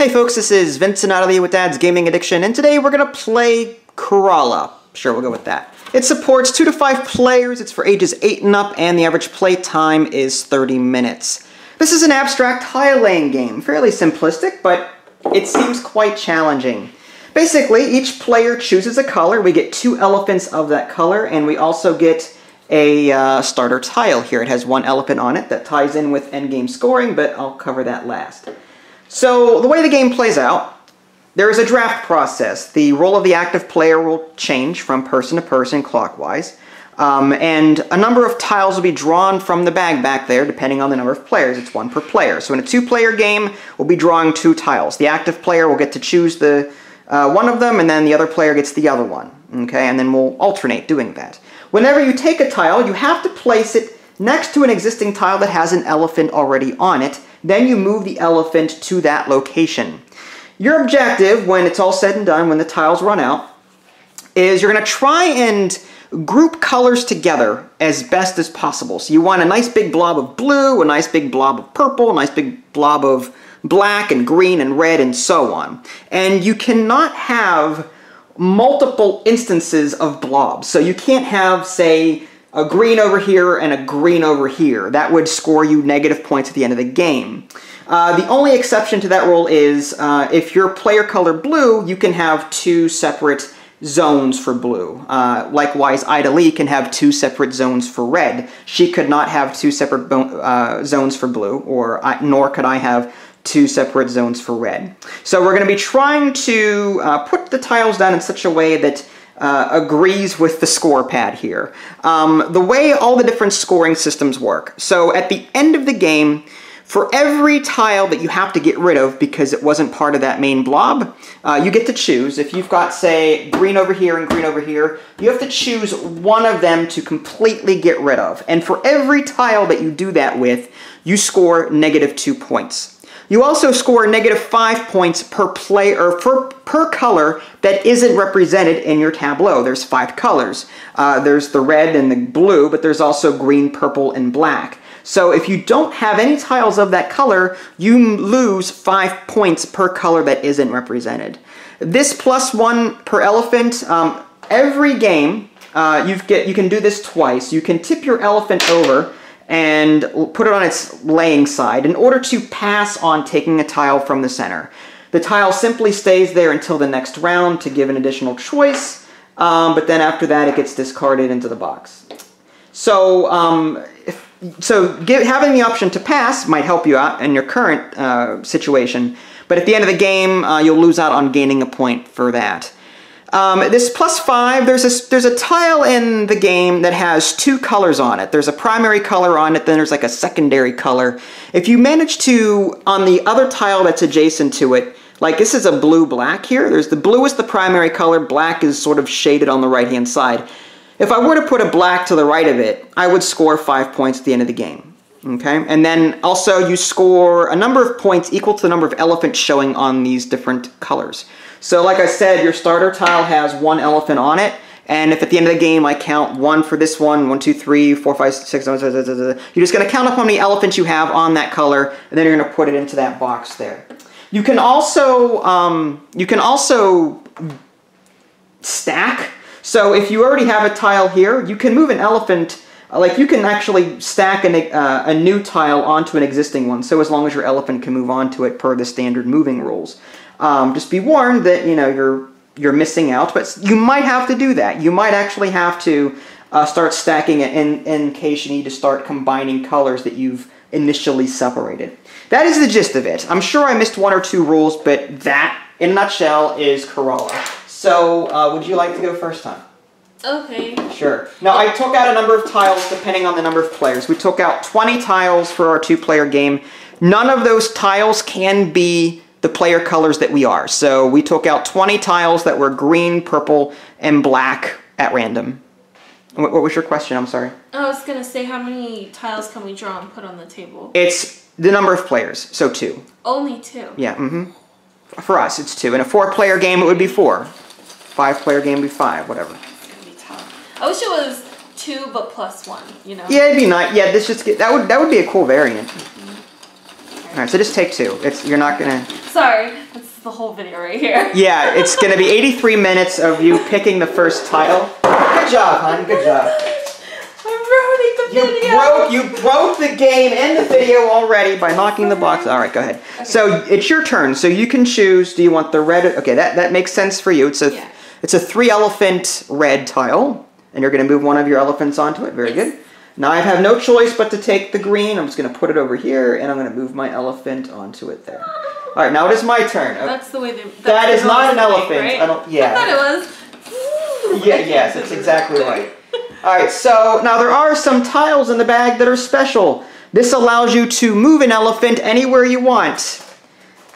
Hey folks, this is Vincent Natale with Dad's Gaming Addiction, and today we're gonna play Kerala. Sure, we'll go with that. It supports two to five players, it's for ages eight and up, and the average play time is 30 minutes. This is an abstract tile laying game, fairly simplistic, but it seems quite challenging. Basically, each player chooses a color, we get two elephants of that color, and we also get a uh, starter tile here. It has one elephant on it that ties in with endgame scoring, but I'll cover that last. So the way the game plays out, there is a draft process. The role of the active player will change from person to person clockwise. Um, and a number of tiles will be drawn from the bag back there depending on the number of players. It's one per player. So in a two-player game, we'll be drawing two tiles. The active player will get to choose the uh, one of them, and then the other player gets the other one. Okay, and then we'll alternate doing that. Whenever you take a tile, you have to place it next to an existing tile that has an elephant already on it, then you move the elephant to that location. Your objective, when it's all said and done, when the tiles run out, is you're going to try and group colors together as best as possible. So you want a nice big blob of blue, a nice big blob of purple, a nice big blob of black and green and red and so on. And you cannot have multiple instances of blobs. So you can't have, say, a green over here and a green over here. That would score you negative points at the end of the game. Uh, the only exception to that rule is uh, if your player color blue, you can have two separate zones for blue. Uh, likewise, Ida Lee can have two separate zones for red. She could not have two separate uh, zones for blue, or I, nor could I have two separate zones for red. So we're going to be trying to uh, put the tiles down in such a way that uh, agrees with the score pad here. Um, the way all the different scoring systems work. So at the end of the game, for every tile that you have to get rid of because it wasn't part of that main blob, uh, you get to choose. If you've got, say, green over here and green over here, you have to choose one of them to completely get rid of. And for every tile that you do that with, you score negative two points. You also score negative five points per play or per, per color that isn't represented in your tableau. There's five colors. Uh, there's the red and the blue, but there's also green, purple, and black. So if you don't have any tiles of that color, you lose five points per color that isn't represented. This plus one per elephant, um, every game, uh, you get you can do this twice. You can tip your elephant over and put it on its laying side in order to pass on taking a tile from the center. The tile simply stays there until the next round to give an additional choice, um, but then after that it gets discarded into the box. So, um, if, so having the option to pass might help you out in your current uh, situation, but at the end of the game uh, you'll lose out on gaining a point for that. Um, this plus five, there's a, there's a tile in the game that has two colors on it. There's a primary color on it, then there's like a secondary color. If you manage to, on the other tile that's adjacent to it, like this is a blue-black here, there's the blue is the primary color, black is sort of shaded on the right-hand side. If I were to put a black to the right of it, I would score five points at the end of the game. Okay, and then also you score a number of points equal to the number of elephants showing on these different colors. So like I said, your starter tile has one elephant on it, and if at the end of the game I count one for this one, one, two, three, four, five, six, you're just going to count up how many elephants you have on that color, and then you're going to put it into that box there. You can also um, you can also stack. So if you already have a tile here, you can move an elephant. Like you can actually stack an, uh, a new tile onto an existing one. So as long as your elephant can move onto it per the standard moving rules. Um, just be warned that you know you're you're missing out, but you might have to do that. You might actually have to uh, start stacking it in, in case you need to start combining colors that you've initially separated. That is the gist of it. I'm sure I missed one or two rules, but that, in a nutshell, is Kerala. So, uh, would you like to go first time? Okay. Sure. Now, I took out a number of tiles depending on the number of players. We took out 20 tiles for our two-player game. None of those tiles can be the player colors that we are. So we took out 20 tiles that were green, purple, and black at random. What, what was your question? I'm sorry. I was going to say, how many tiles can we draw and put on the table? It's the number of players, so two. Only two? Yeah, mm-hmm. For us, it's two. In a four-player game, it would be four. Five-player game would be five, whatever. It's going to be tough. I wish it was two, but plus one, you know? Yeah, it'd be nice. Yeah, this just get, that would that would be a cool variant. All right, so just take two. It's you're not gonna. Sorry, that's the whole video right here. Yeah, it's gonna be 83 minutes of you picking the first tile. Good job, hon. Good job. I'm ruining the You video. broke you broke the game and the video already by knocking the box. All right, go ahead. So it's your turn. So you can choose. Do you want the red? Okay, that that makes sense for you. It's a Yeah. it's a three elephant red tile, and you're gonna move one of your elephants onto it. Very good. Now I have no choice but to take the green. I'm just gonna put it over here, and I'm gonna move my elephant onto it there. All right, now it is my turn. That's the way they. That that's not an elephant. Right? I don't- yeah. I thought it was. Yeah, yes, it's exactly right. All right, so now there are some tiles in the bag that are special. This allows you to move an elephant anywhere you want.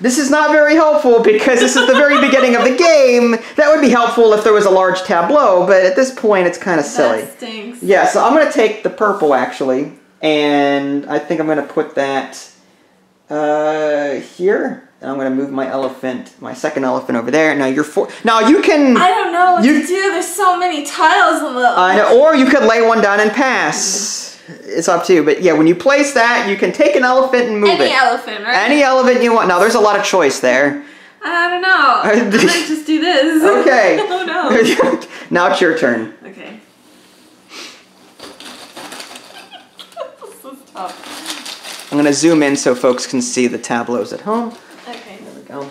This is not very helpful because this is the very beginning of the game. That would be helpful if there was a large tableau, but at this point it's kind of silly. That stinks. Yeah, so I'm going to take the purple actually, and I think I'm going to put that uh, here. And I'm going to move my elephant, my second elephant over there. Now you're four. Now you can. I don't know what You- to do. There's so many tiles on the. I know, or you could lay one down and pass. It's up to you. But yeah, when you place that, you can take an elephant and move Any it. Any elephant, right? Any elephant you want. Now there's a lot of choice there. I don't know. I might just do this. Okay. oh no. now it's your turn. Okay. this is tough. I'm gonna zoom in so folks can see the tableaus at home. Okay. There we go.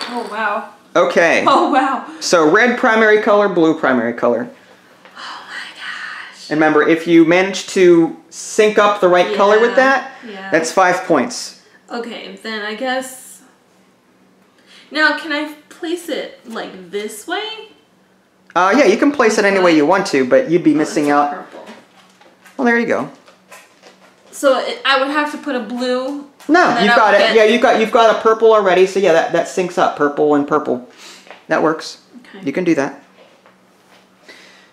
Oh wow. Okay. Oh wow. So red primary color, blue primary color. And remember, if you manage to sync up the right color with that, yeah. that's five points. Okay, then I guess. Now, can I place it like this way? Uh, yeah, you can place it any way you want to, but you'd be Oh, missing out. Purple. Well, there you go. So it, I would have to put a blue. No, you've got it. Yeah, you've got you've got a purple already. So yeah, that that syncs up purple and purple. That works. Okay. You can do that.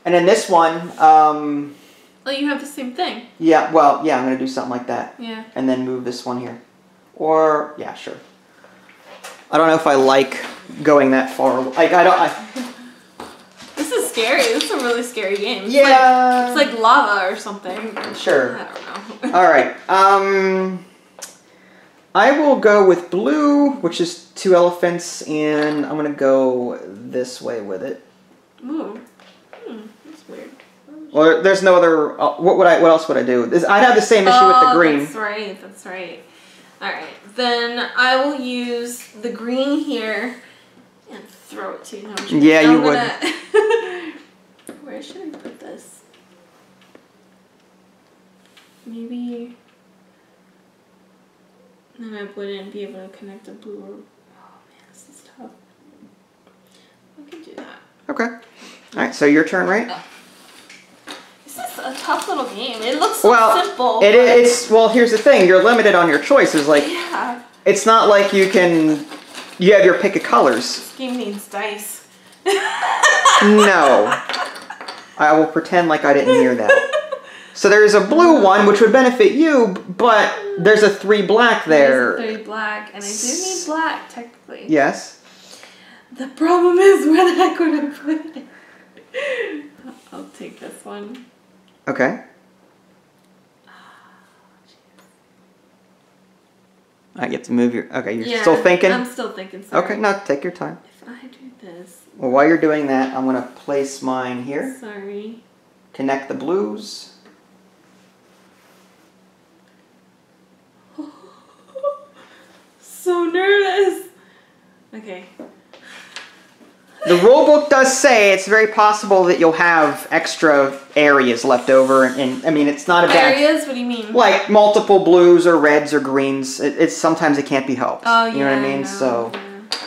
And then this one, um, Oh, you have the same thing. yeah, well, yeah, I'm gonna do something like that, Yeah. and then move this one here, or yeah, sure. I don't know if I like going that far. Like I don't. I, This is scary. This is a really scary game. It's yeah. Like, it's like lava or something. Sure. I don't know. All right. Um, I will go with blue, which is two elephants, and I'm gonna go this way with it. Ooh. Well, there's no other. Uh, what would I? What else would I do? This, I'd have the same issue with the Oh, green. That's right. That's right. All right. Then I will use the green here and throw it to you. No, Yeah, you I'm would. gonna- Where should I put this? Maybe. Then I wouldn't be able to connect a blue. Or... Oh man, this is tough. I can do that. Okay. All right. So your turn, right? This is a tough little game. It looks so Well, simple. it, it's well. Here's the thing. You're limited on your choices. Like Yeah. it's not like you can. You have your pick of colors. This game needs dice. No. I will pretend like I didn't hear that. So there's a blue one which would benefit you, but there's a three black there. There's three black, and I do need black technically. Yes. The problem is where the heck would I put it? I'll take this one. Okay. Ah, I get to move your. Okay, you're Yeah, still thinking. I'm still thinking. Sorry. okay, no, take your time. If I do this, Well, while you're doing that, I'm gonna place mine here. sorry. Connect the blues. so nervous. Okay. The rule book does say it's very possible that you'll have extra areas left over, and I mean it's not a bad. Areas? What do you mean? Like multiple blues or reds or greens, it, it's sometimes it can't be helped. Oh, yeah, you know what I mean? So.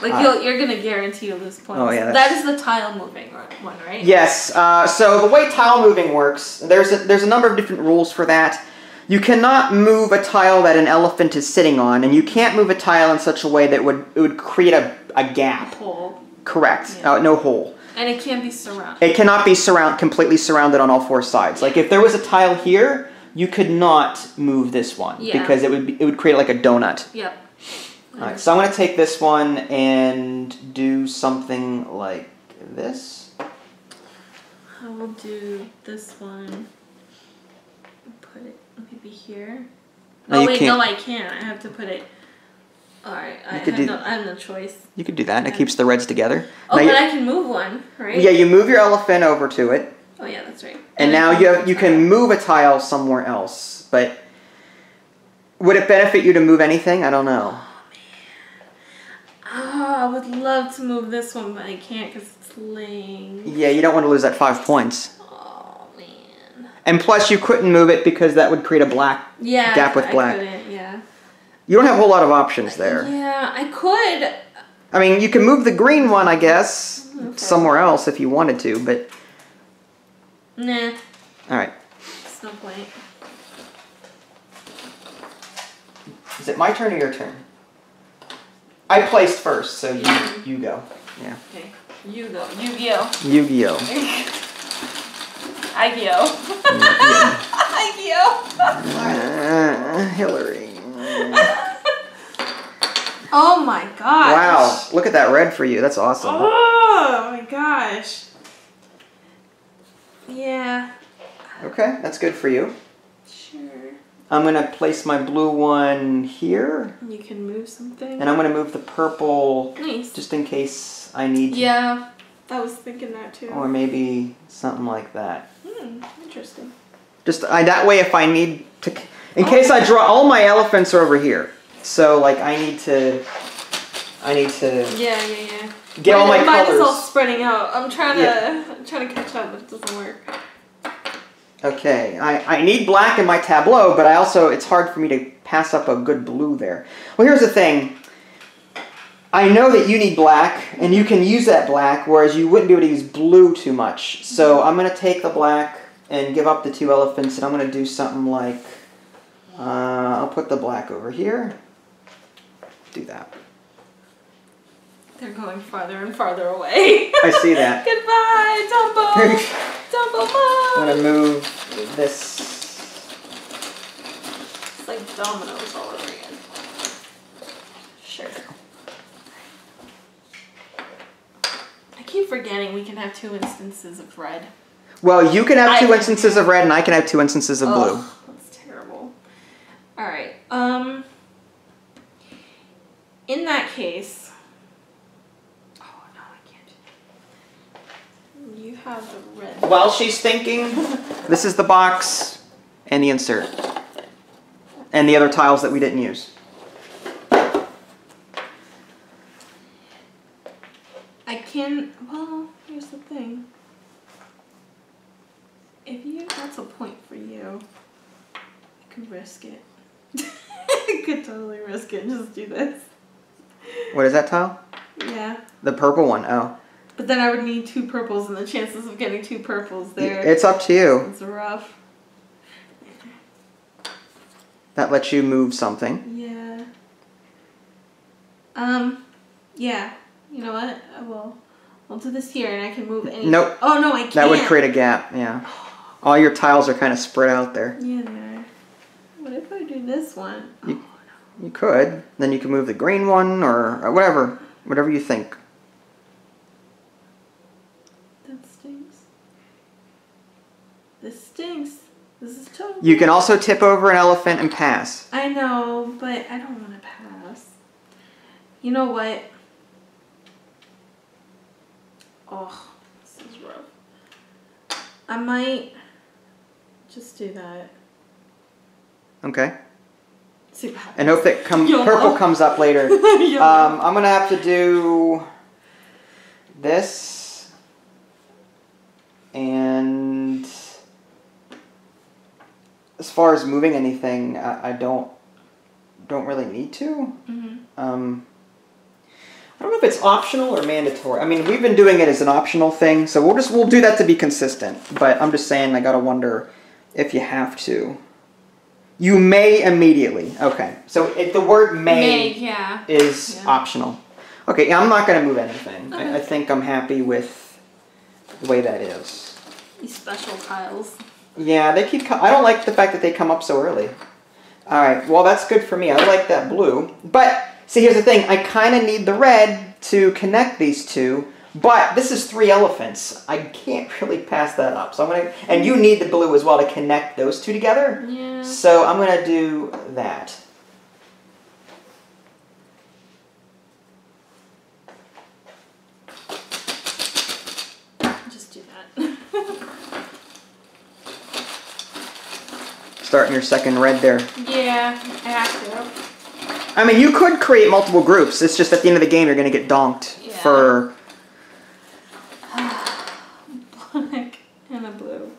Like uh, you're gonna guarantee you'll lose points. Oh, yeah, That that's- the tile moving one, right? yes. Uh, so the way tile moving works, there's a, there's a number of different rules for that. You cannot move a tile that an elephant is sitting on, and you can't move a tile in such a way that would it would create a, a gap. Hole. Correct. Yeah. Uh, no hole. And it can't be surrounded. It cannot be surround completely surrounded on all four sides. Like if there was a tile here, you could not move this one Yeah. because it would be, it would create like a donut. Yep. All right, so I'm gonna take this one and do something like this. I will do this one. Put it maybe here. No, oh you wait, can't. no, I can't. I have to put it. All right, I could have, do- no, I have no choice. You could do that. And it keeps the reds together. Oh, Now but you- I can move one, right? yeah, you move your elephant over to it, Oh yeah, that's right. and I now you have, you can move a tile somewhere else. But would it benefit you to move anything? I don't know. Oh, man. Oh I would love to move this one, but I can't because it's laying. Yeah, you don't want to lose that five points. Oh man. And plus, you couldn't move it because that would create a black. Yeah. Gap with I black. couldn't, yeah. You don't have a whole lot of options there. Yeah, I could. I mean, you can move the green one, I guess, Okay. somewhere else if you wanted to. But Nah, all right, it's no point. is it my turn or your turn? I placed first, so you you go. Yeah. Okay, you go. Yu-Gi-Oh. Yu-Gi-Oh. Yu-Gi-Oh. Yu-Gi-Oh. Uh, Hillary. Oh my gosh. Wow, look at that red for you. That's awesome. Oh my gosh. Yeah, Okay, that's good for you. sure. I'm gonna place my blue one here, You can move something. and I'm gonna move the purple nice. just in case I need to, yeah, I was thinking that too. or maybe something like that. Hmm, interesting. Just I, that way, if I need to, in case I draw, all my elephants are over here. So like I need to, I need to Yeah, yeah, yeah. get all my Mine- is all colors. spreading out. I'm trying to, I'm trying to catch up, but it doesn't work. Okay, I, I need black in my tableau, but I also it's hard for me to pass up a good blue there. Well, here's the thing. I know that you need black, and you can use that black, whereas you wouldn't be able to use blue too much. So mm-hmm. I'm gonna take the black and give up the two elephants, and I'm gonna do something like uh, I'll put the black over here. Do that. They're going farther and farther away. I see that. Goodbye, Dumbo. Dumbo I'm gonna move this. It's like dominoes all over again. Sure. I keep forgetting we can have two instances of red. Well, you can have I two instances of red, and I can have two instances of blue. Ugh, that's terrible. All right. Um. In that case. Oh no, I can't. You have the red. While she's thinking, this is the box and the insert. And the other tiles that we didn't use. I can. Well, here's the thing. If you, that's a point for you. I could risk it. Could totally risk it. and Just do this. What is that tile? Yeah. The purple one. Oh. But then I would need two purples, and the chances of getting two purples there. It's up to you. It's rough. That lets you move something. Yeah. Um, yeah. You know what? I will. I'll do this here, and I can move any. Nope. Oh no, I can't. That would create a gap, yeah. All your tiles are kind of spread out there. Yeah, they are. What if I do this one? You- oh, You could. Then you can move the green one or, or whatever. Whatever you think. That stinks. This stinks. This is total. You can also tip over an elephant and pass. I know, but I don't want to pass. You know what? Oh, this is rough. I might just do that. Okay. And hope that come, YOLO. purple comes up later. Um, I'm gonna have to do this and as far as moving anything, I, I don't don't really need to. Mhm. Um, I don't know if it's optional or mandatory. I mean, we've been doing it as an optional thing, so we'll just we'll do that to be consistent. But I'm just saying, I gotta wonder if you have to. You may immediately. Okay, so it, the word May, yeah. is Yeah. optional. Okay, I'm not going to move anything. I, I think I'm happy with the way that is. These special tiles. Yeah, they keep. I don't like the fact that they come up so early. All right, well that's good for me. I like that blue. But see, here's the thing. I kind of need the red to connect these two. But this is three elephants. I can't really pass that up. So I'm gonna, and you need the blue as well to connect those two together. Yeah. So I'm gonna do that. Just do that. Starting your second red there. yeah, I have I mean, you could create multiple groups. It's just at the end of the game you're gonna get donked Yeah. for. to. Black and a blue.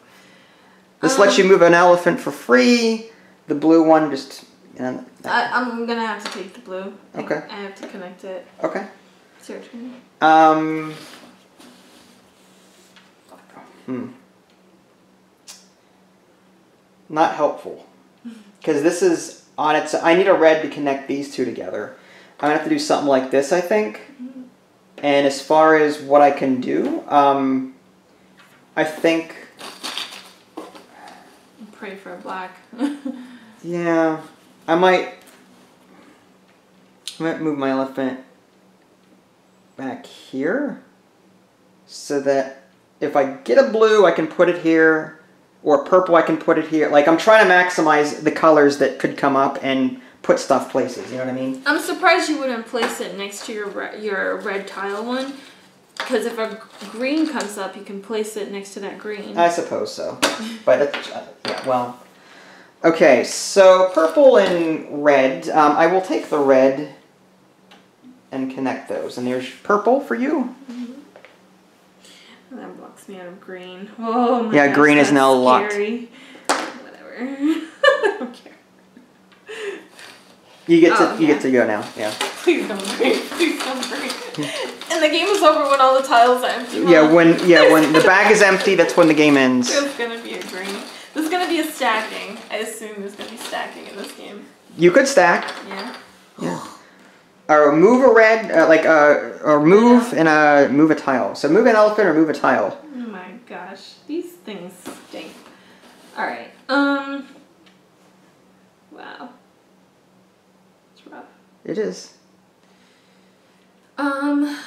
This Um, lets you move an elephant for free. The blue one just. You know, I, I'm gonna have to take the blue. Okay. I have to connect it. okay. It's your turn. Um. Hmm. Not helpful. Because this is on its. I need a red to connect these two together. I'm gonna have to do something like this, I think. And as far as what I can do, um, I think. Pray for a black. Yeah, I might. I might move my elephant back here, so that if I get a blue, I can put it here, or purple, I can put it here. Like I'm trying to maximize the colors that could come up and put stuff places. You know what I mean? I'm surprised you wouldn't place it next to your re- your red tile one, because if a green comes up, you can place it next to that green. I suppose so, but it, uh, yeah, well. Okay, so purple and red. Um, I will take the red and connect those. And there's purple for you. that blocks me out of green. Oh my Yeah, gosh, green is that's now locked. Whatever. I don't care. You get to Oh, you get to go now. Yeah. Please don't break. Please don't green. and the game is over when all the tiles are empty. Yeah, when yeah when the bag is empty, that's when the game ends. There's gonna be a green. There's gonna be a stacking. I assume there's gonna be stacking in this game. You could stack. Yeah. Yeah. Or move a red, uh, like uh, or move and uh move a tile. So move an elephant or move a tile. Oh my gosh, these things stink. All right. Um. Wow. It's rough. It is. Um.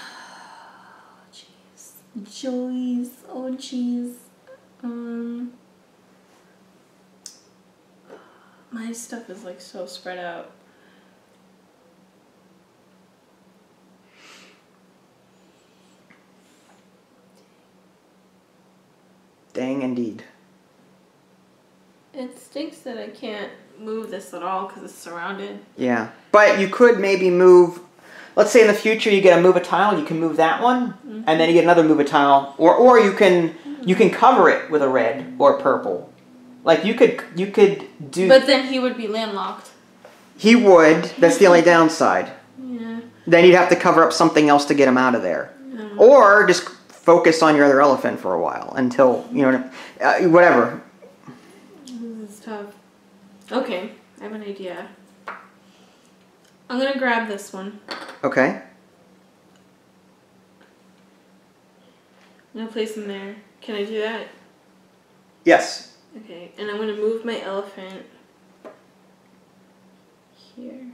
Jeez. Joys. Oh jeez. Um. My stuff is like so spread out. Dang indeed. It stinks that I can't move this at all because it's surrounded. Yeah. But you could maybe move. Let's say in the future you get a move a tile, you can move that one, and then you get another move a tile, or or you can you can cover it with a red or purple. Like you could you could do. But then he would be landlocked. he would. That's the only downside. Yeah. Then you'd have to cover up something else to get him out of there, Mm. or just focus on your other elephant for a while until you know uh, whatever. This is tough. Okay, I have an idea. I'm gonna grab this one. Okay. I'm gonna place him there. Can I do that? Yes. Okay, and I'm gonna move my elephant here.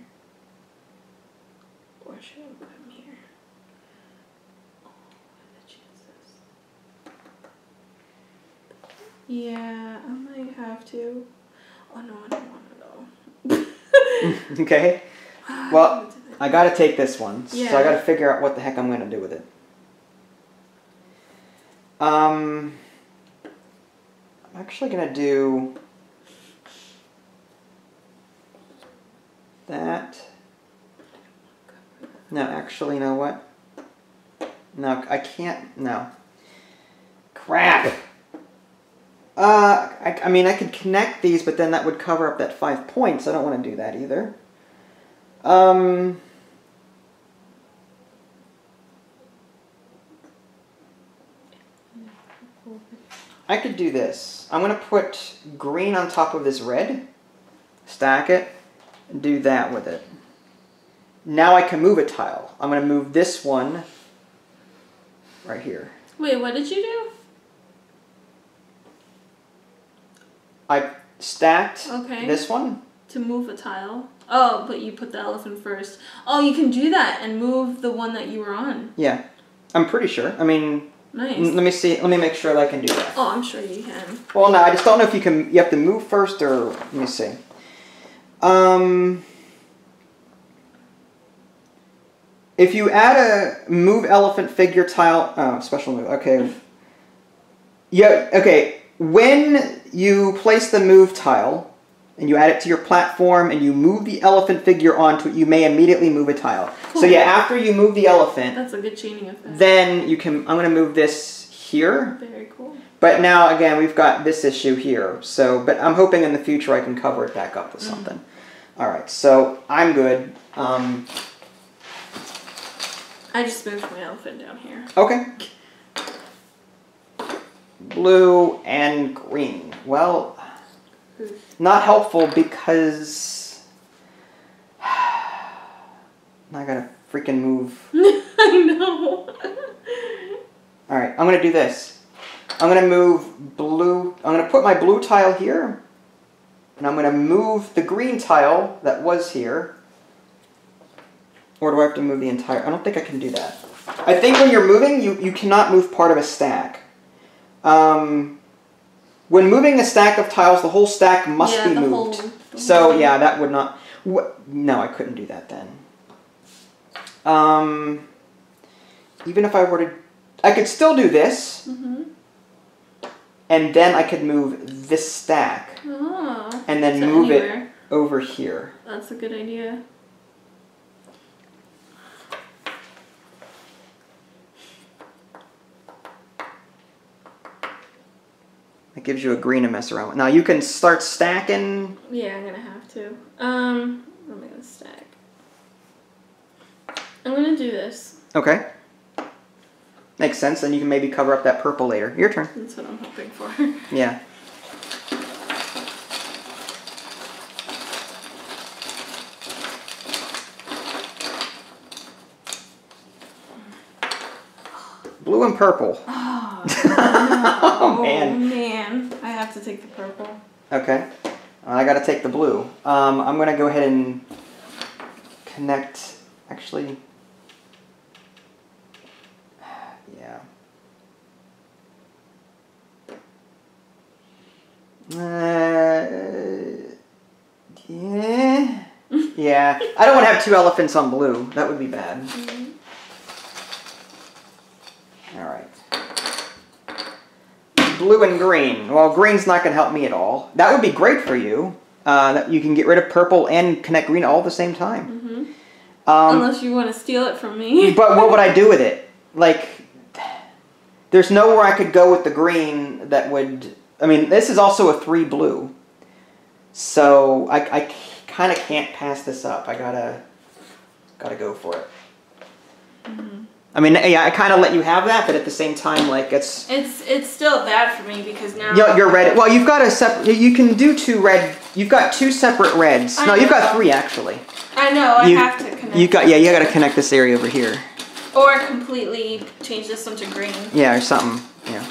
Or should I put him here? Oh, what the chances? Yeah, I might have to. Oh no, I don't want it all. okay. Well, I got to take this one, so I got to figure out what the heck I'm going to do with it. Um, I'm actually going to do that. No, actually, you know what? No, I can't. No. Crap. Uh, I, I mean, I could connect these, but then that would cover up that five points. I don't want to do that either. Um. I could do this. I'm gonna put green on top of this red, stack it, and do that with it. Now I can move a tile. I'm gonna move this one right here. Wait, what did you do? I stacked Okay. this one. To move a tile? Oh, but you put the elephant first. Oh, you can do that and move the one that you were on. Yeah. I'm pretty sure. I mean, Nice. let me see. Let me make sure that I can do that. Oh, I'm sure you can. Well, no, I just don't know if you can. You have to move first, or let me see. Um, if you add a move elephant figure tile, oh, special move. Okay. Yeah. Okay. When you place the move tile and you add it to your platform and you move the elephant figure onto it, you may immediately move a tile. So yeah, after you move the elephant, That's a good chaining effect. then you can. I'm gonna move this here. Very cool. But now again, we've got this issue here. So, but I'm hoping in the future I can cover it back up with something. All right, so I'm good. Um, I just moved my elephant down here. okay. Blue and green. Well, not helpful because I gotta freaking move. I know. All right, I'm gonna do this. I'm gonna move blue. I'm gonna put my blue tile here, and I'm gonna move the green tile that was here. Or do I have to move the entire? I don't think I can do that. I think when you're moving, you you cannot move part of a stack. Um, when moving a stack of tiles, the whole stack must Yeah, be moved. whole- so whole- yeah, that would not. No, I couldn't do that then. Um, even if I were to, I could still do this, Mm-hmm. and then I could move this stack Oh. and then move it over here. That's a good idea. Gives you a green to mess around with. Now you can start stacking. Yeah, I'm gonna have to. Um, what am I gonna stack? I'm gonna do this. Okay. Makes sense. Then you can maybe cover up that purple later. Your turn. That's what I'm hoping for. Yeah. Blue and purple. Oh, oh man. man. I have to take the purple. Okay. I got to take the blue. Um, I'm going to go ahead and connect. Actually. Yeah. Uh, yeah. Yeah. I don't want to have two elephants on blue. That would be bad. All right. Blue and green. Well, green's not going to help me at all. That would be great for you. Uh, that you can get rid of purple and connect green all at the same time. Mm-hmm. Um, Unless you want to steal it from me. but what would I do with it? Like, there's nowhere I could go with the green that would. I mean, this is also a three blue, so I, I kind of can't pass this up. I gotta gotta go for it. I mean, yeah, I kind of let you have that, but at the same time, like it's It's it's still bad for me because now you're, you're red. Well, you've got a separate. You can do two red. You've got two separate reds. I No, you've got three actually. I know I You- have to connect. You got yeah. You got to connect this area over here. or completely change this one to green. Yeah, or something. Yeah.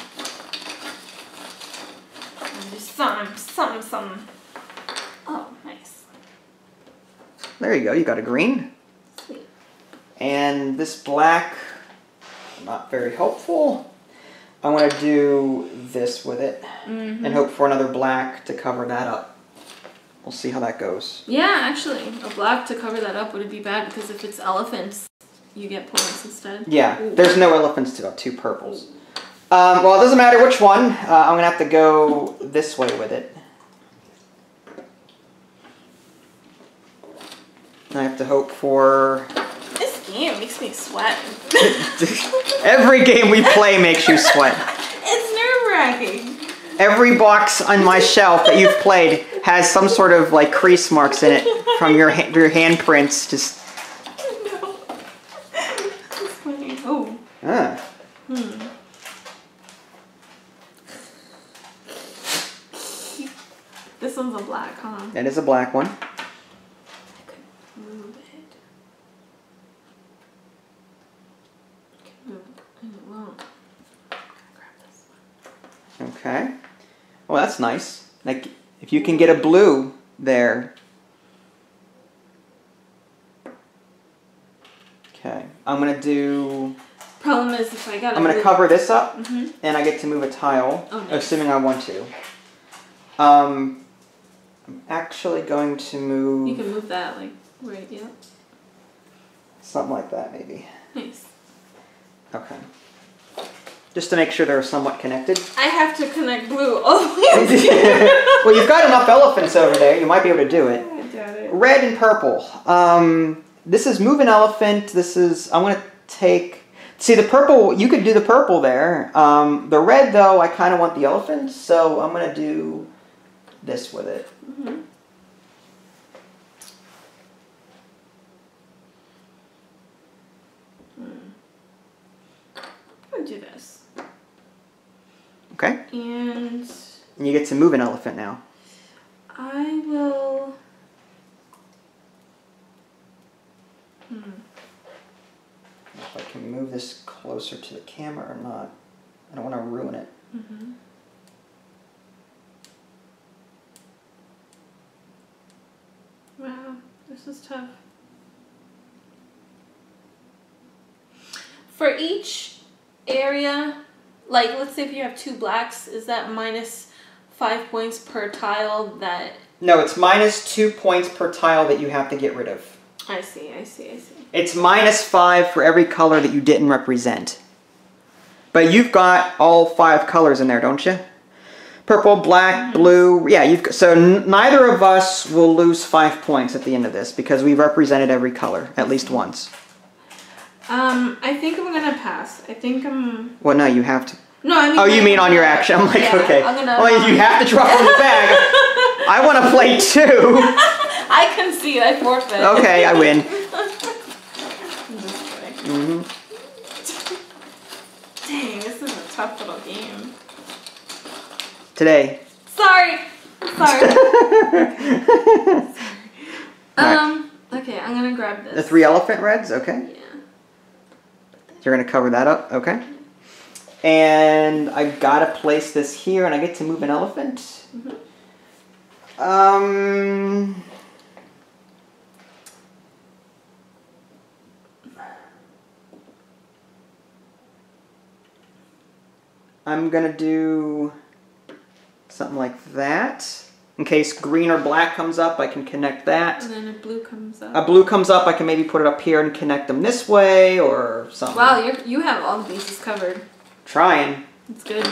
Something, something, something. Oh, nice, There you go. You got a green. And this black, not very helpful. I want to do this with it Mm-hmm. and hope for another black to cover that up. We'll see how that goes. Yeah, actually, a black to cover that up would be bad because if it's elephants, you get points instead. Yeah, Ooh. there's no elephants to go, two purples. Um, well, it doesn't matter which one. Uh, I'm going to have to go this way with it. I have to hope for. Game makes me sweat. Every game we play makes you sweat. it's nerve wracking. Every box on my shelf that you've played has some sort of like crease marks in it from your ha- your handprints. Just no. Oh. ah. This one's a black, huh? that is a black one. I could move it. I could move it, and it won't. Gotta grab this one. Okay. Well, that's nice. Like if you can get a blue there. Okay, I'm gonna do. Problem is, if I got I'm gonna cover this up, mm -hmm. and I get to move a tile, Oh, nice. assuming I want to. Um, I'm actually going to move You can move that, like, right, yeah. something like that, maybe. Nice. Okay. Just to make sure they're somewhat connected. I have to connect blue all the way well, you've got enough elephants over there. You might be able to do it. I doubt it. Red and purple. Um, this is move an elephant. This is I'm gonna take. See the purple. You could do the purple there. Um, the red though, I kind of want the elephant, so I'm gonna do this with it. Mm -hmm. Do this. Okay. And And you get to move an elephant now. I will. Hmm. If I can move this closer to the camera or not. I don't want to ruin it. hmm Wow, this is tough. For each area, like let's say if you have two blacks, is that minus five points per tile that No, it's minus two points per tile that you have to get rid of. I see, I see, I see. It's minus five for every color that you didn't represent. But you've got all five colors in there, don't you? Purple, black, mm-hmm. blue. Yeah, you've got, so n- neither of us will lose five points at the end of this because we represented every color at least once. Um, I think I'm gonna pass. I think I'm. Well, no, you have to. No, I mean. Oh, you mean on your action? I'm like, yeah, okay. I'm gonna. Well, you have to draw from the bag. I want to play too. I concede. I forfeit. Okay, I win. Kidding. hmm Dang, this is a tough little game. Today. Sorry. Sorry. Alright. um. Okay, I'm gonna grab this. The three elephant reds. Okay. Yeah. You're gonna cover that up, okay? And I gotta place this here, and I get to move an elephant. Mhm. Um. I'm gonna do something like that. In case green or black comes up, I can connect that. And then if blue comes up. A blue comes up, I can maybe put it up here and connect them this way or something. wow, you you have all the bases covered. Trying. It's good.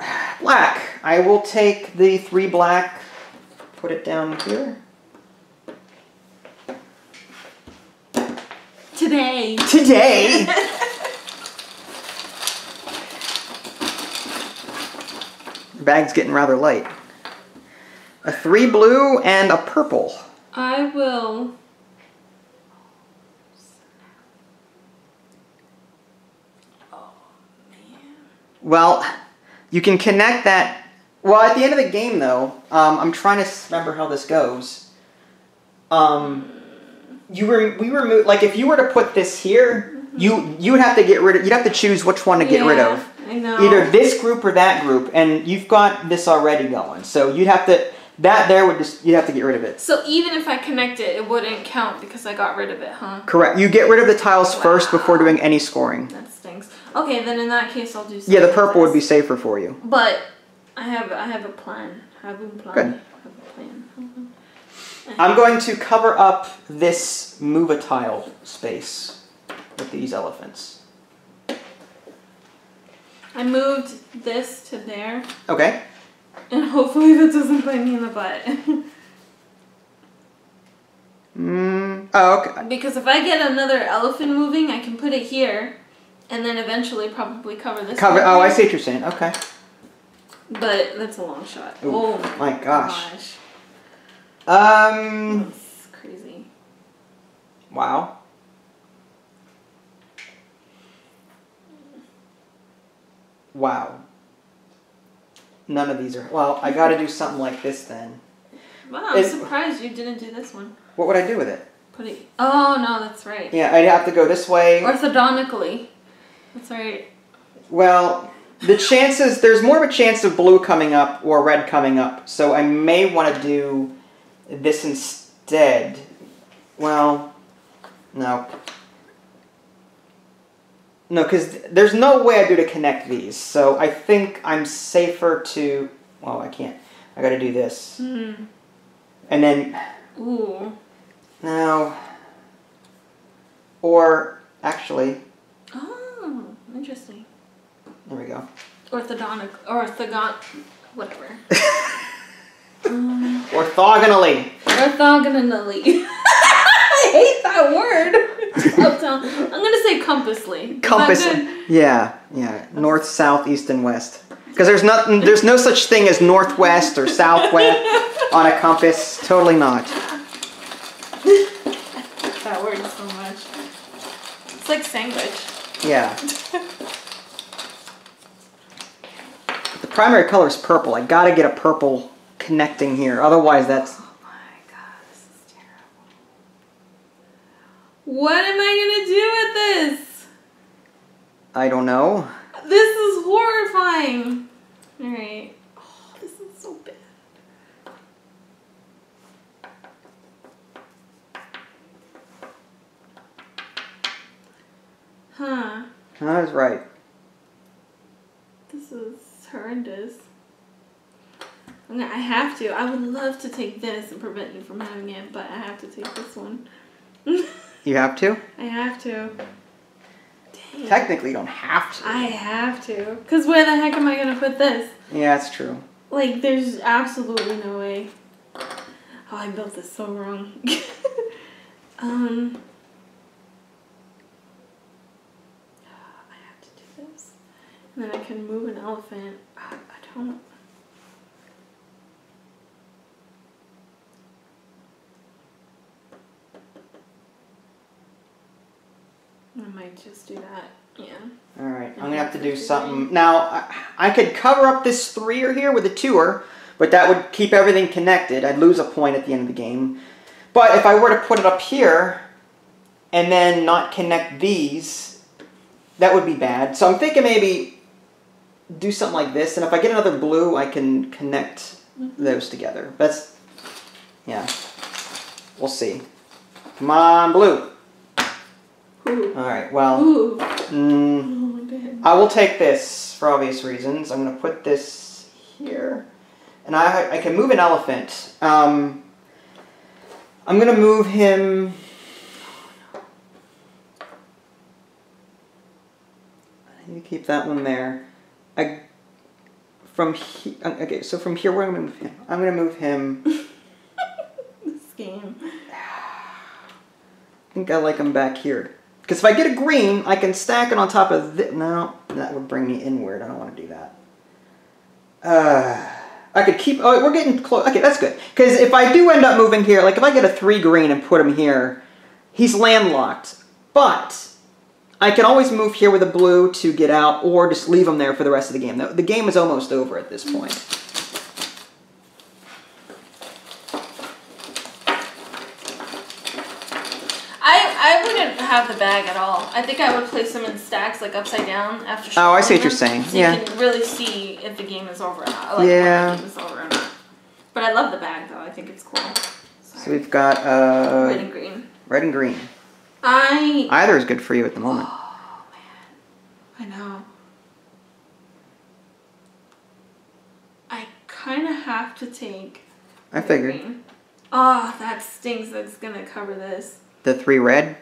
Black. I will take the three black, put it down here. Today. Today! Your bag's getting rather light. A three blue and a purple. I will. Oh. Well, you can connect that. Well, at the end of the game, though, um, I'm trying to remember how this goes. Um, you were we remove like if you were to put this here, you you would have to get rid of. You'd have to choose which one to get rid of. I know. Either this group or that group, and you've got this already going. So you'd have to that there would just you'd have to get rid of it. So even if I connect it, it wouldn't count because I got rid of it, huh? Correct. You get rid of the tiles first before doing any scoring. That stinks. Okay, then in that case, I'll do. Yeah, the purple would be safer for you. But I have I have a plan. I have a plan. Good. I have a plan. I'm going to cover up this move a tile space with these elephants. I moved this to there, Okay. and hopefully that doesn't bite me in the butt. Mm, oh, okay. because if I get another elephant moving, I can put it here, and then eventually probably cover this. Cover. Oh, I see what you're saying. Okay. But that's a long shot. Ooh, oh my gosh. gosh. Um. That's crazy. Wow. Wow. None of these are. Well, I got to do something like this then. Wow, I'm It- surprised you didn't do this one. What would I do with it? Put it. Oh no, that's right. Yeah, I'd have to go this way. Orthodontically. That's right. Well, the chances there's more of a chance of blue coming up or red coming up, so I may want to do this instead. Well, no. No, because there's no way I do to connect these. So I think I'm safer to. Well, I can't. I got to do this, Hmm. and then Ooh. now. Or actually, Oh, interesting. there we go. Orthodontic, orthogon, whatever. um, Orthogonally. orthogonally. I hate that word. Tell- I'm gonna say compassly. Is that Compass. Yeah, yeah. North, south, east, and west. Because there's nothing. There's no such thing as northwest or southwest on a compass. Totally not. That word so much. It's like sandwich. Yeah. The primary color is purple. I gotta get a purple connecting here. Otherwise, that's. Oh my god, this is terrible. What am I gonna do with this? I don't know. This is horrifying. Alright. Oh, this is so bad. Huh. I was right. This is horrendous. I'm gonna, I have to. I would love to take this and prevent you from having it, but I have to take this one. You have to? I have to. Dang. Technically, you don't have to. I have to. Because where the heck am I gonna put this? Yeah, that's true. Like, there's absolutely no way. Oh, I built this so wrong. um. I have to do this. And then I can move an elephant. I, I don't. Might just do that. Yeah. All right, I'm gonna have to do something now. I, I could cover up this three-er here with a two-er, but that would keep everything connected. I'd lose a point at the end of the game. But if I were to put it up here and then not connect these, that would be bad. So I'm thinking maybe do something like this, and if I get another blue, I can connect mm-hmm. those together. That's yeah. We'll see. Come on, blue. Ooh. All right. Well. Mm, Oh. I will take this for obvious reasons. I'm going to put this here. And I, I can move an elephant. Um, I'm going to move him. I need to keep that one there. I, from he, okay, so from here, where am I going to move him? I'm going to move him. this game. I think I like him back here. Because if I get a green, I can stack it on top of this. No, that would bring me inward. I don't want to do that. Uh, I could keep. Oh, we're getting close. Okay, that's good. Because if I do end up moving here, like if I get a three green and put him here, he's landlocked. But I can always move here with a blue to get out, or just leave him there for the rest of the game. The, the game is almost over at this point. I, I wouldn't have the bag at all. I think I would place them in stacks, like upside down after. Oh, I see what you're saying. So Yeah. you can really see if the game is over or not. Like Yeah. Game is over or not. But I love the bag though. I think it's cool. So we've got uh, Red and green. red and green. I. Either is good for you at the moment. Oh man, I know. I kind of have to take. I figured. green. Oh, that stinks. That's gonna cover this. The three red.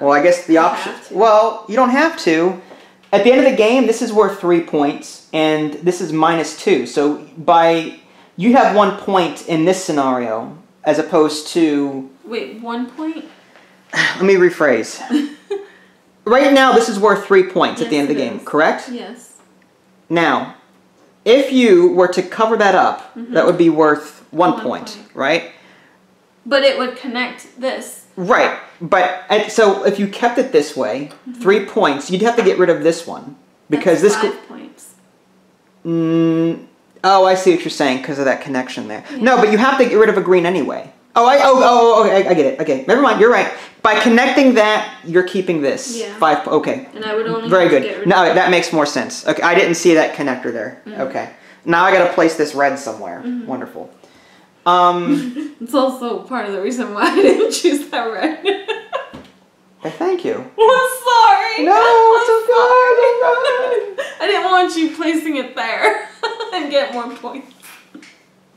Well, I guess the option. Well, you don't have to. At the end of the game, this is worth three points, and this is minus two. So by you have one point in this scenario, as opposed to. Wait, one point. Let me rephrase. right now, this is worth three points at the end of the game. is. Correct. Yes. Now, if you were to cover that up, mm-hmm. that would be worth one, One point, point. right? But it would connect this. Right. But and so if you kept it this way, three points, you'd have to get rid of this one because That's this. co- points. Mm, oh, I see what you're saying because of that connection there. No, but you have to get rid of a green anyway. Oh, I oh oh, oh okay, I, I get it. Okay, never mind. You're right. By connecting that, you're keeping this Yeah. five. Okay, And I would only very good. No, that makes more sense. Okay, I didn't see that connector there. Mm-hmm. Okay, now I got to place this red somewhere. Wonderful. Um, It's also part of the reason why I didn't choose that red. eh, thank you. I'm sorry. No, it's okay. I'm want you placing it there and get more points.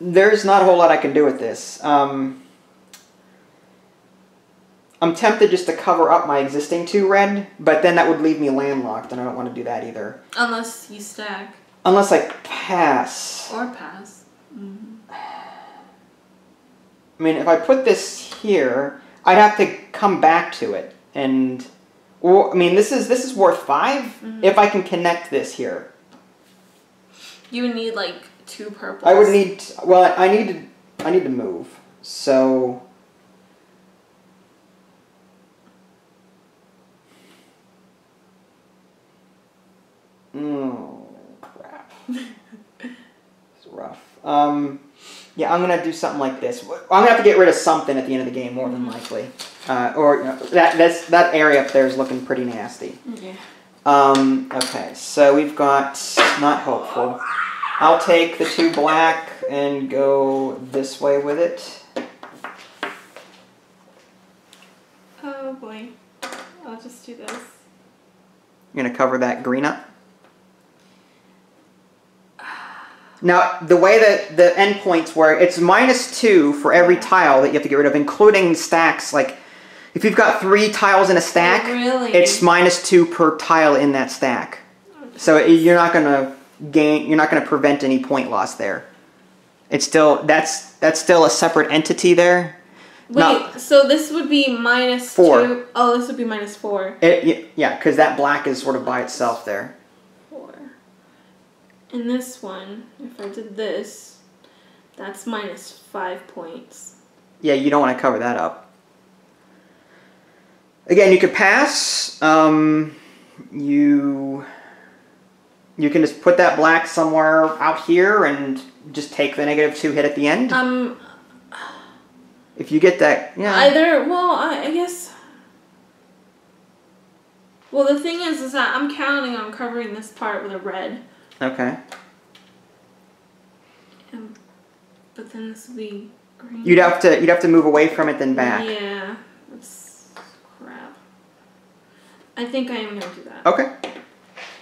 There's not a whole lot I can do with this. Um, I'm tempted just to cover up my existing two red, but then that would leave me landlocked, and I don't want to do that either. Unless you stack Unless I pass. or pass. I mean, if I put this here, I'd have to come back to it, and well, I mean, this is this is worth 5 Mhm. if I can connect this here. You would need like two purples. I would need well, I need to I need to move. So Oh crap. it's rough. Um yeah, I'm gonna do something like this. I'm gonna have to get rid of something at the end of the game, more than likely. Uh, or you know, that that's, that area up there is looking pretty nasty. Yeah. Um, okay, so we've got not hopeful. I'll take the two black and go this way with it. Oh boy. I'll just do this. You're gonna cover that green up. Now, the way that the endpoints work, it's minus two for every tile that you have to get rid of, including stacks. Like, if you've got three tiles in a stack, Oh, really? it's minus two per tile in that stack. So you're not gonna gain, you're not gonna prevent any point loss there. It's still that's that's still a separate entity there. Wait, No. so this would be minus Four. two. Oh, this would be minus four. It, yeah, because that black is sort of by itself there. And this one, if I did this, that's minus five points. Yeah, you don't want to cover that up. Again, you could pass. Um, you you can just put that black somewhere out here and just take the negative two hit at the end. Um, If you get that, yeah. either. Well, I, I guess. Well, the thing is, is that I'm counting on covering this part with a red, Okay. and, but then this would be green. You'd have to you'd have to move away from it then back. Yeah, that's crap. I think I am gonna do that Okay.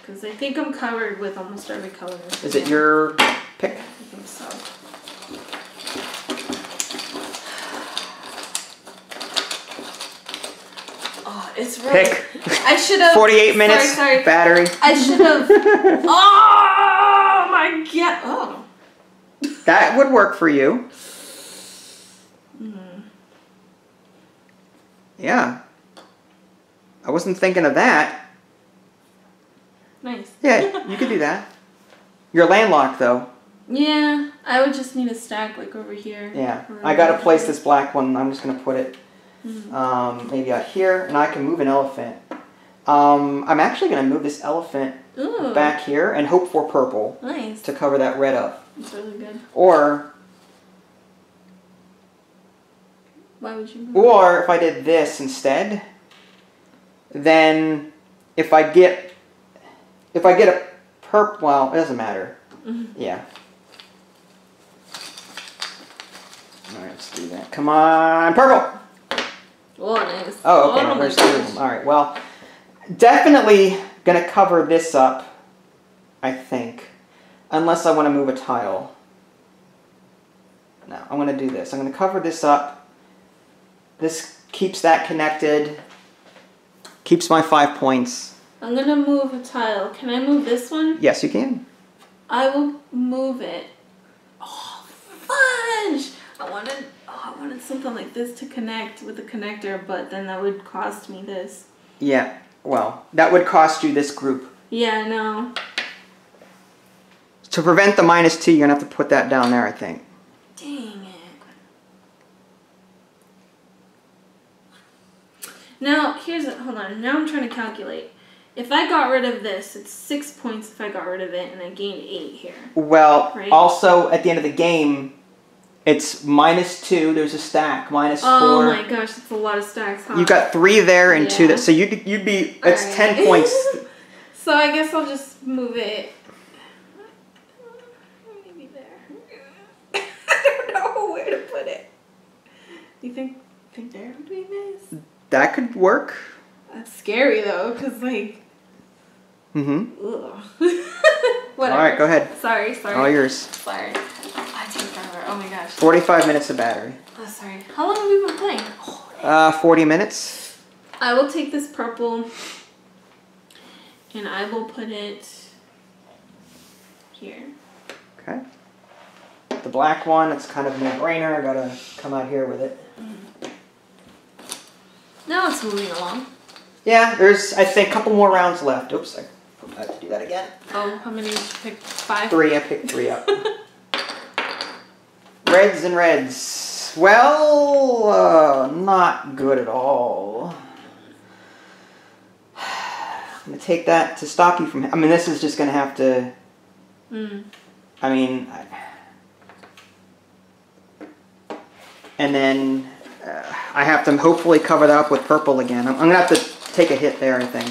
because I think I'm covered with almost every color. Is it your pick? I think so. Oh, it's really. Pick. I should have. 48 minutes Sorry, sorry. battery. I should have. oh my god. Oh. That would work for you. Mm. Yeah. I wasn't thinking of that. Nice. Yeah, you could do that. You're landlocked though. Yeah, I would just need a stack like over here. Yeah. I gotta place this black one. I'm just gonna put it Um, maybe out here, and I can move an elephant. Um, I'm actually gonna move this elephant Ooh. back here and hope for purple Nice. to cover that red up. It's really good. Or Why would you? move? Or if I did this instead, then if I get if I get a purple... well, it doesn't matter. Yeah. Alright, let's do that. Come on, purple! Oh, nice. Oh, okay, Oh no, there's two of them. Alright, well, definitely gonna cover this up, I think. Unless I want to move a tile. No, I'm gonna do this. I'm gonna cover this up. This keeps that connected. Keeps my five points. I'm gonna move a tile. Can I move this one? Yes, you can. I will move it. Oh, fudge! I wanted, oh, I wanted something like this to connect with the connector, but then that would cost me this. Yeah. Well, that would cost you this group. Yeah, know. To prevent the minus two, you're gonna have to put that down there, I think. Dang it. Now, here's a, hold on. Now I'm trying to calculate. If I got rid of this, it's six points if I got rid of it, and I gained eight here. Well, Right. also at the end of the game, it's minus two. There's a stack minus Oh four. my gosh, that's a lot of stacks, huh? You got three there and two Yeah. that. So you'd you'd be it's Alright. ten points. So I guess I'll just move it. Maybe there. I don't know where to put it. You think think there would be nice? That could work. That's scary though, cause like, Mm-hmm. ugh. Whatever. All right, go ahead. Sorry, sorry. All yours. Sorry. I forever. Oh my gosh. 45 minutes of battery. Oh, sorry. How long have we been playing? Oh, Uh, 40 minutes. I will take this purple and I will put it here. Okay. The black one, it's kind of no brainer. I gotta come out here with it. Now it's moving along. Yeah, there's, I think, a couple more rounds left. Oops, I forgot to do that again. Oh, how many did you pick? Five? Three, I picked three up. reds and reds. Well, uh, not good at all. I'm gonna take that to stop you from. I mean, this is just gonna have to. Mm. I mean, I- and then uh, I have to hopefully cover that up with purple again. I'm, I'm gonna have to take a hit there. I think.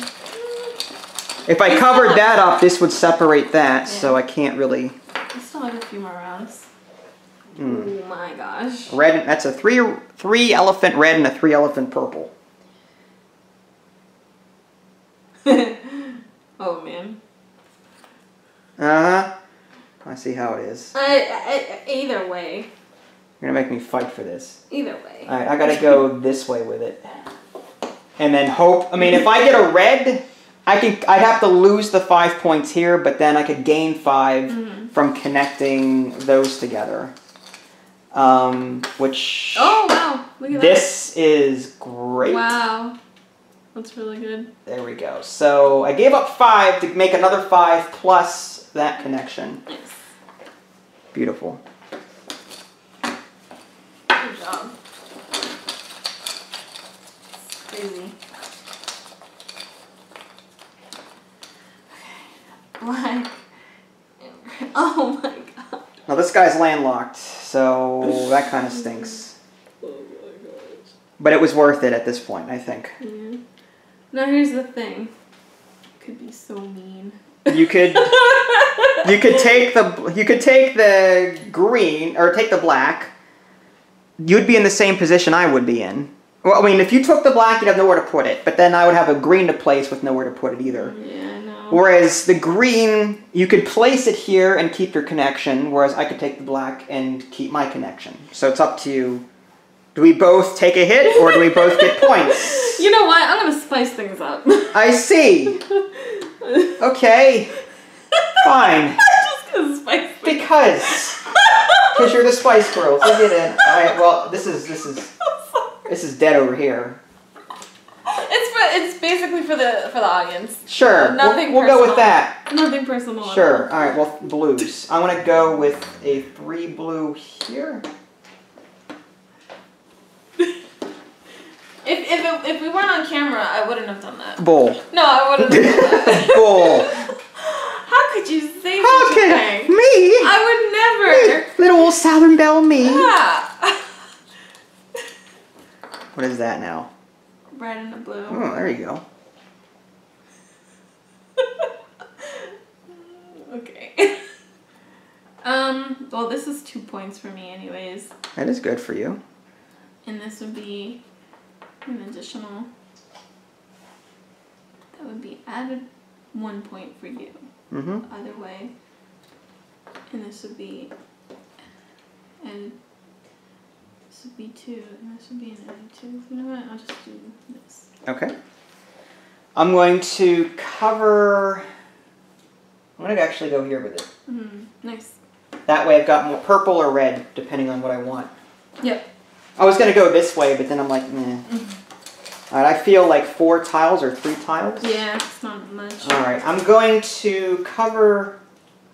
If I covered that up, this would separate that, so I can't really. I still have a few more rounds. Mm. Oh my gosh. Red. That's a three three elephant red and a three elephant purple. oh man. Uh huh. I see how it is. I, I, either way. You're gonna make me fight for this. Either way. All right, I gotta go this way with it, and then hope. I mean, if I get a red, I can. I'd have to lose the five points here, but then I could gain 5 Mhm. from connecting those together. Um, which Oh wow. Look at this is great. Wow. That's really good. There we go. So I gave up five to make another five plus that connection. Nice. Beautiful. Good job. Crazy. Black. Oh my god. Now this guy's landlocked, so that kind of stinks. Oh my gosh. But it was worth it at this point, I think. Yeah. Now here's the thing. Could be so mean. You could you could take the you could take the green or take the black. You'd be in the same position I would be in. Well, I mean, if you took the black, you'd have nowhere to put it. But then I would have a green to place with nowhere to put it either. Yeah. Whereas the green, you could place it here and keep your connection, whereas I could take the black and keep my connection. So it's up to you. Do we both take a hit or do we both get points? You know what? I'm gonna spice things up. I see. Okay. Fine. just gonna spice things Because. Because you're the Spice Girls. I get it. Alright, well, this is this is this is dead over here. It's for, it's basically for the for the audience. Sure. we'll- we'll, go with that. Nothing personal. Sure. Alright, well blues. I wanna go with a three blue here. If if it, if we weren't on camera, I wouldn't have done that. Bull. No, I wouldn't have done that. Bull. How could you say How such a thing? me? I would never. Little old Southern Belle me. Yeah. What is that now? Red and a blue. Oh, there you go. okay. Um. Well, this is two points for me, anyways, That is good for you. and this would be an additional. That would be added one point for you. Mm-hmm. Either way, and this would be. And this would be two, and this would be an added two. You know what? I'll just do this. Okay. I'm going to cover. I'm going to actually go here with it. Mm, nice. That way I've got more purple or red, depending on what I want. Yep. I was going to go this way, but then I'm like, meh. Alright, I feel like four tiles or three tiles. Yeah, it's not much. Alright, I'm going to cover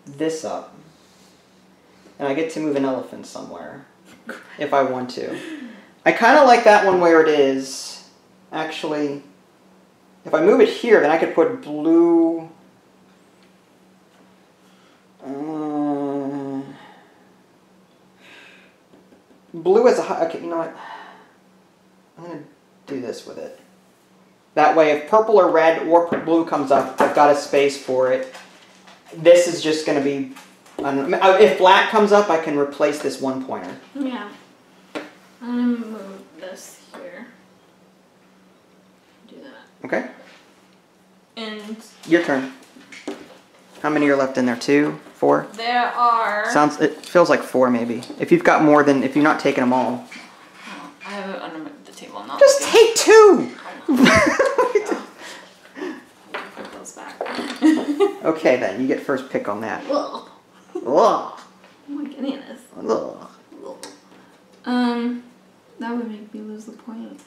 this up. And I get to move an elephant somewhere. If I want to. I kind of like that one where it is. Actually, if I move it here, then I could put blue. Uh, blue as a okay. You know what? I'm gonna do this with it. That way, if purple or red or blue comes up, I've got a space for it. This is just gonna be. I don't know, uh, if black comes up, I can replace this one pointer. Yeah. I'm gonna move this here. Do that. Okay, And your turn. How many are left in there? Two? Four? There are. Sounds, it feels like four maybe. If you've got more than, if you're not taking them all. I have it under the table. Not Just take two! Put those back. okay then, you get first pick on that. Ugh. Oh my goodness. Ugh. Um, that would make me lose the point.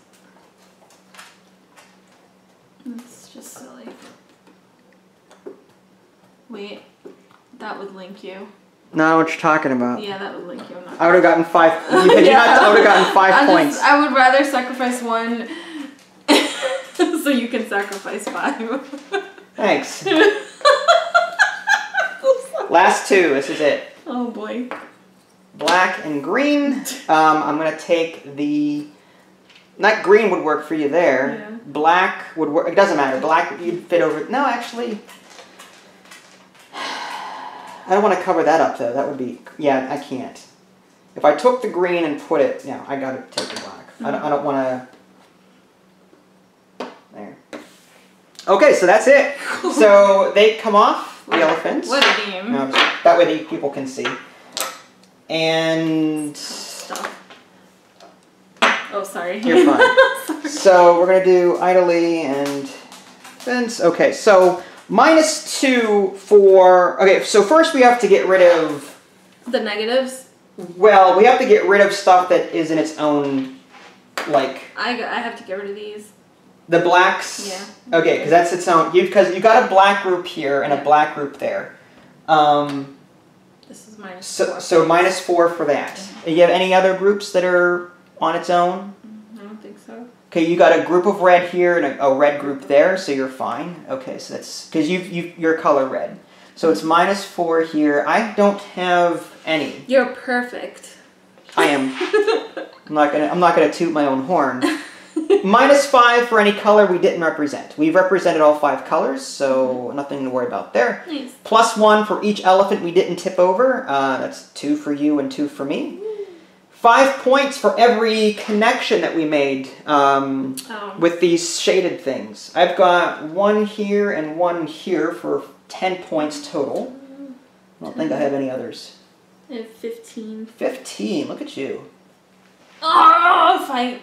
That's just silly. Wait, that would link you. Not what you're talking about. Yeah, that would link you. I would have gotten five. You, you not, I would have gotten 5 I points. Just, I would rather sacrifice one, so you can sacrifice five. Thanks. Last two. This is it. oh boy. Black and green. Um, I'm gonna take the. Not green would work for you there. Yeah. Black would work. It doesn't matter. Black you'd fit over. No, actually. I don't want to cover that up though. That would be. Yeah, I can't. If I took the green and put it, no, I gotta take the black. I don't. I don't want to. There. Okay, so that's it. So they come off the elephants. What a game. Um, that way the people can see. And Stuff. Oh, sorry. you're fine. so we're gonna do idly and fence. Okay, so minus two for. Okay, so first we have to get rid of. the negatives. Well, we have to get rid of stuff that is in its own, like I, I have to get rid of these. The blacks. Yeah. Okay, because that's its own. You because you got a black group here and a black group there. Um, This is minus so four. so minus four for that. You have any other groups that are on its own? I don't think so. Okay, you got a group of red here and a, a red group there, so you're fine. Okay, so that's because you you you're color red, so it's minus four here. I don't have any. You're perfect. I am. I'm not gonna. I'm not gonna toot my own horn. minus five for any color we didn't represent. We've represented all five colors, so nothing to worry about there. Nice. Plus one for each elephant we didn't tip over. Uh, that's two for you and two for me. Five points for every connection that we made. Um, Oh. with these shaded things. I've got one here and one here for 10 points total. I don't think I have any others. I have 15. 15, look at you. Oh, if I.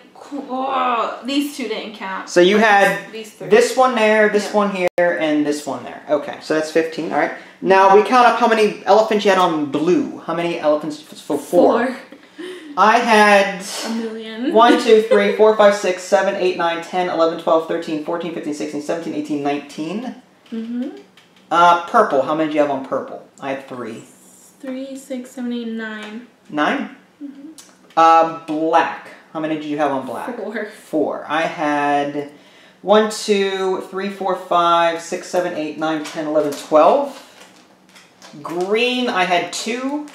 Oh, these two didn't count. So you had These three. this one there, this Yeah. one here, and this one there. Okay, so that's 15, alright. Now we count up how many elephants you had on blue. How many elephants for four? Four. I had A million. 1, 2, 3, 4, 5, 6, 7, 8, 9, 10, 11, 12, 13, 14, 15, 16, 17, 18, 19. Mm-hmm. Uh, purple. How many do you have on purple? I have three. Three, six, seven, eight, nine. 9 Uh, black. How many did you have on black? Four. Four. I had one, two, three, four, five, six, seven, eight, nine, 10, 11, 12. Green, I had two,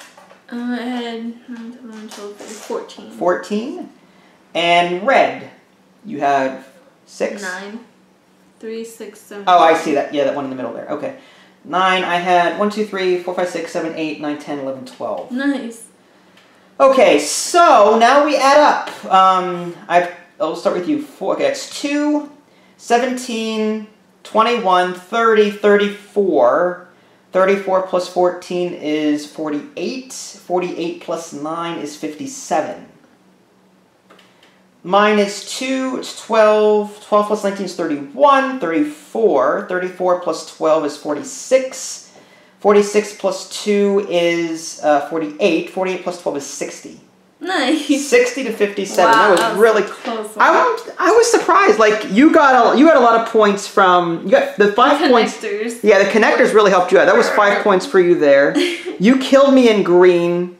Uh, I had 9, 11, 12, 14. 14. And red, you had six. Nine. Three, six, seven. Oh, I see that. Yeah, that one in the middle there. Okay. Nine, I had one, two, three, four, five, six, seven, eight, nine, 10, 11, 12. Nice. Okay, so now we add up. Um, I've, I'll start with you. Four, okay, that's 2, 17, 21, 30, 34. 34 plus 14 is 48. 48 plus 9 is 57. Mine is 2, it's 12. 12 plus 19 is 31. 34. 34 plus 12 is 46. 46 plus 2 is uh, 48. 48 plus 12 is 60. Nice. 60 to 57. Wow, that was really close. I was, I was surprised. Like you got a, you got a lot of points from you got the five points. Connectors. Yeah, the connectors really helped you out. That was five points for you there. You killed me in green.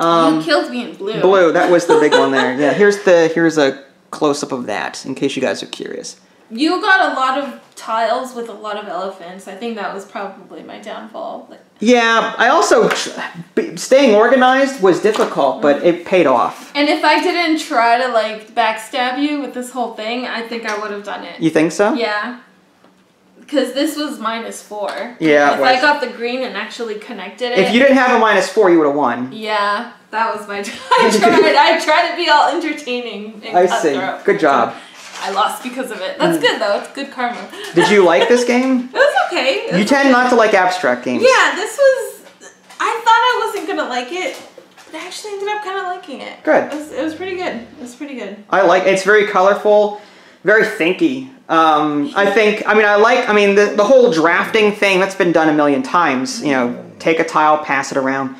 Um, you killed me in blue. blue. That was the big one there. Yeah. Here's the here's a close up of that in case you guys are curious. You got a lot of tiles with a lot of elephants. I think that was probably my downfall. Yeah. I also staying organized was difficult, but mm. it paid off. and if I didn't try to like backstab you with this whole thing, I think I would have done it. You think so? Yeah. Because this was minus four. Yeah, If I got the green and actually connected it. If you didn't have a minus four, you would have won. Yeah, that was my. I tried. I tried to be all entertaining. And I see. Good job. I lost because of it. That's good though. It's good karma. Did you like this game? It was okay. It You was tend okay. not to like abstract games. Yeah, this was. I thought I wasn't gonna like it. but I actually ended up kind of liking it. Good. It was, it was pretty good. It was pretty good. I like it's very colorful, very thinky. Um, I think I mean I like I mean the, the whole drafting thing that's been done a million times. You know, take a tile, pass it around.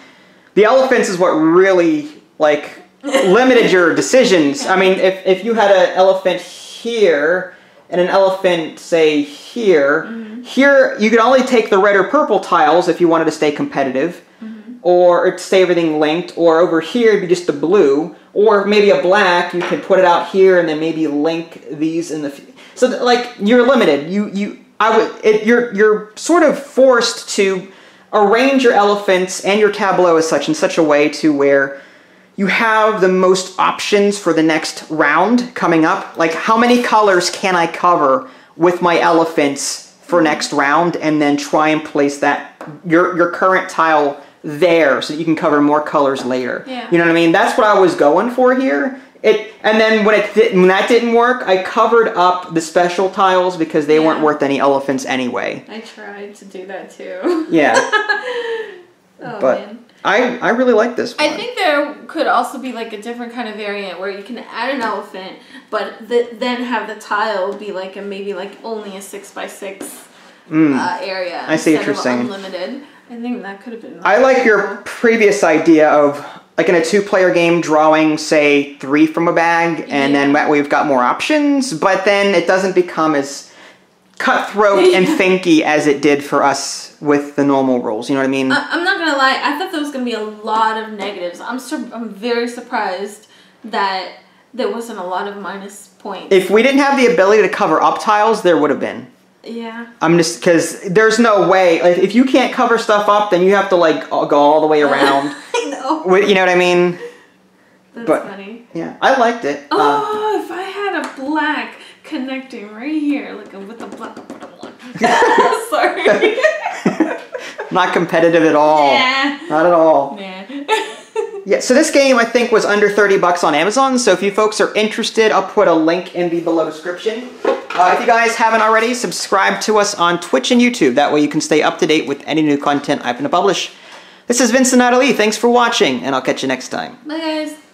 The elephants is what really like limited your decisions. I mean, if if you had an elephant here and an elephant say here, mm-hmm. here you could only take the red or purple tiles if you wanted to stay competitive mm-hmm. or to stay everything linked, or over here it'd be just the blue, or maybe a black. You could put it out here and then maybe link these in the. F- so like you're limited. You you I would it, you're you're sort of forced to arrange your elephants and your tableau as such in such a way to where you have the most options for the next round coming up. Like how many colors can I cover with my elephants for next round, and then try and place that your your current tile there so that you can cover more colors later. Yeah. You know what I mean? That's what I was going for here. It and then when it when that didn't work, I covered up the special tiles because they weren't worth any elephants anyway. I tried to do that too. Yeah, oh but man. I I really like this one. I think there could also be like a different kind of variant where you can add an elephant, but th- then have the tile be like a maybe like only a six by six uh, area. I see what you're of saying. Unlimited. I think that could have been. I like your previous idea of like in a two-player game drawing say three from a bag and then Yeah. way we've got more options but then it doesn't become as cutthroat and thinky as it did for us with the normal rules you know what i mean I- I'm not gonna lie. I thought there was gonna be a lot of negatives. I'm sur- I'm very surprised that there wasn't a lot of minus points. if we didn't have the ability to cover up tiles there would have been yeah. i'm just because there's no way like, if you can't cover stuff up then you have to like go all the way around I know. You know what i mean That's but- funny. yeah i liked it Uh, Oh, if I had a black connecting right here, like with the black. Sorry. not competitive at all yeah. not at all Yeah. Yeah, so this game I think was under 30 bucks on Amazon. So if you folks are interested, I'll put a link in the below description. Uh, if you guys haven't already, subscribe to us on Twitch and YouTube. That way you can stay up to date with any new content I'm going to publish. This is Vincent Natale. Thanks for watching, and I'll catch you next time. Bye, guys.